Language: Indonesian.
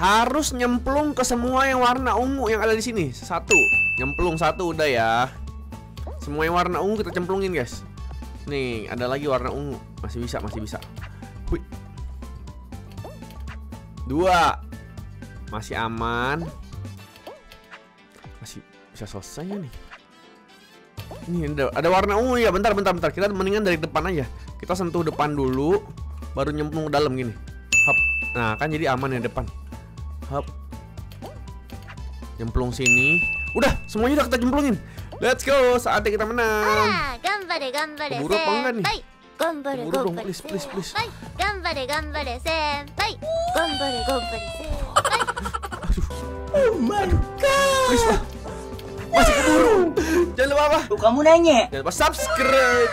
harus nyemplung ke semua yang warna ungu yang ada di sini. Satu, nyemplung satu udah ya. Semua yang warna ungu kita cemplungin, guys. Nih, ada lagi warna ungu. Masih bisa, masih bisa. Hui. Dua. Masih aman. Masih bisa selesai ya nih. Ini ada, ada warna ungu ya. Bentar, bentar, bentar. Kita mendingan dari depan aja. Kita sentuh depan dulu, baru nyemplung ke dalam gini. Hop. Nah, kan jadi aman ya depan hop Jemplung sini. Udah, semuanya udah kita jemplungin. Let's go, saatnya kita menang. Gambare, gambare, Keburu apa enggak nih? Gambare, Keburu dong, please, please, please. Gambare, gambare, senpai. Gambare, gambare, senpai. Oh my god. Please, lah. Masih keburu. Jangan lupa apa? Tuh kamu nanya. Jangan lupa subscribe.